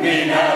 minä